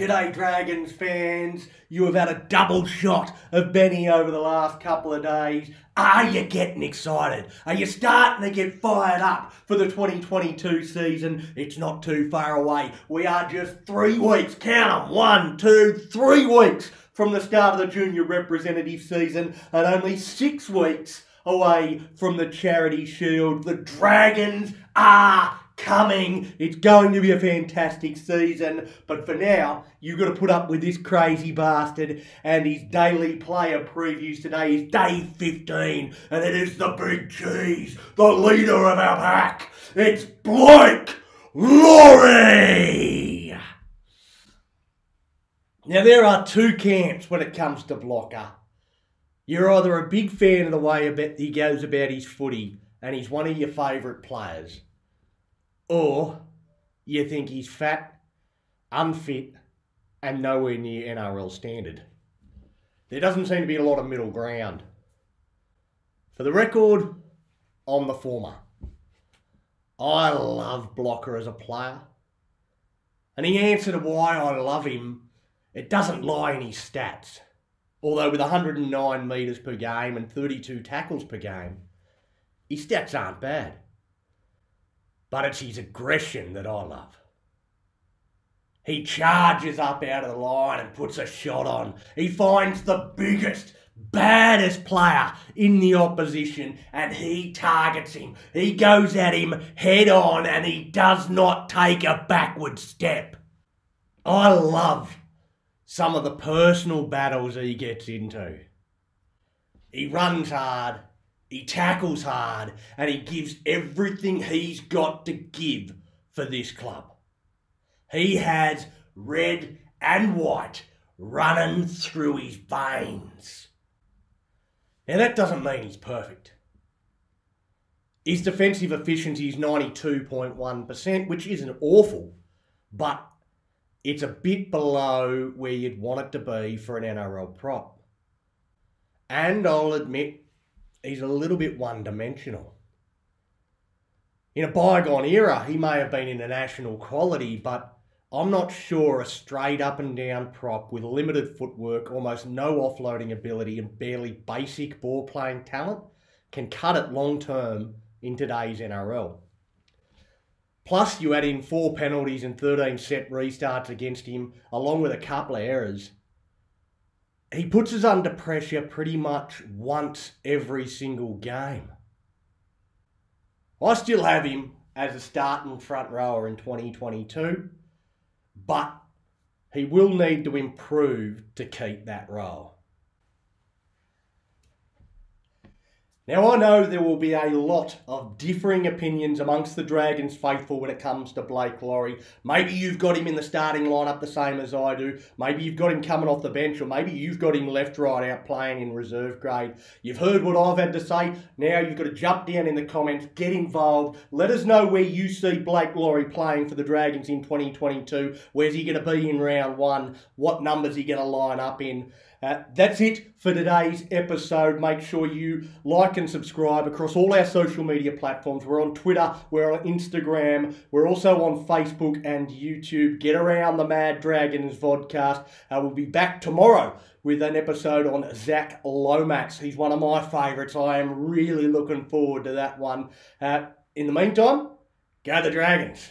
g'day Dragons fans. You have had a double shot of Benny over the last couple of days. Are you getting excited? Are you starting to get fired up for the 2022 season? It's not too far away. We are just three weeks, count them, one, two, three weeks from the start of the junior representative season and only six weeks away from the Charity Shield. The Dragons are coming. It's going to be a fantastic season. But for now, you've got to put up with this crazy bastard and his daily player previews. Today is day 15, and it is the big cheese, the leader of our pack. It's Blake Lawrie. Now, there are two camps when it comes to Blocker. You're either a big fan of the way he goes about his footy, and he's one of your favourite players or you think he's fat, unfit, and nowhere near NRL standard. There doesn't seem to be a lot of middle ground. For the record, I'm the former. I love Blocker as a player. And the answer to why I love him, it doesn't lie in his stats. Although with 109 metres per game and 32 tackles per game, his stats aren't bad but it's his aggression that I love. He charges up out of the line and puts a shot on. He finds the biggest, baddest player in the opposition and he targets him. He goes at him head on and he does not take a backward step. I love some of the personal battles he gets into. He runs hard, he tackles hard and he gives everything he's got to give for this club. He has red and white running through his veins. Now, that doesn't mean he's perfect. His defensive efficiency is 92.1%, which isn't awful, but it's a bit below where you'd want it to be for an NRL prop. And I'll admit, he's a little bit one dimensional. In a bygone era, he may have been in a national quality, but I'm not sure a straight up and down prop with limited footwork, almost no offloading ability, and barely basic ball playing talent can cut it long term in today's NRL. Plus, you add in four penalties and 13 set restarts against him, along with a couple of errors he puts us under pressure pretty much once every single game. I still have him as a starting front rower in 2022, but he will need to improve to keep that role. Now, I know there will be a lot of differing opinions amongst the Dragons faithful when it comes to Blake Lawrie. Maybe you've got him in the starting lineup the same as I do. Maybe you've got him coming off the bench, or maybe you've got him left right out playing in reserve grade. You've heard what I've had to say. Now you've got to jump down in the comments, get involved. Let us know where you see Blake Lawrie playing for the Dragons in 2022. Where's he going to be in round one? What numbers he going to line up in? Uh, that's it for today's episode. Make sure you like and subscribe across all our social media platforms. We're on Twitter, we're on Instagram, we're also on Facebook and YouTube. Get around the Mad Dragons vodcast. Uh, we'll be back tomorrow with an episode on Zach Lomax. He's one of my favourites. I am really looking forward to that one. Uh, in the meantime, go the Dragons.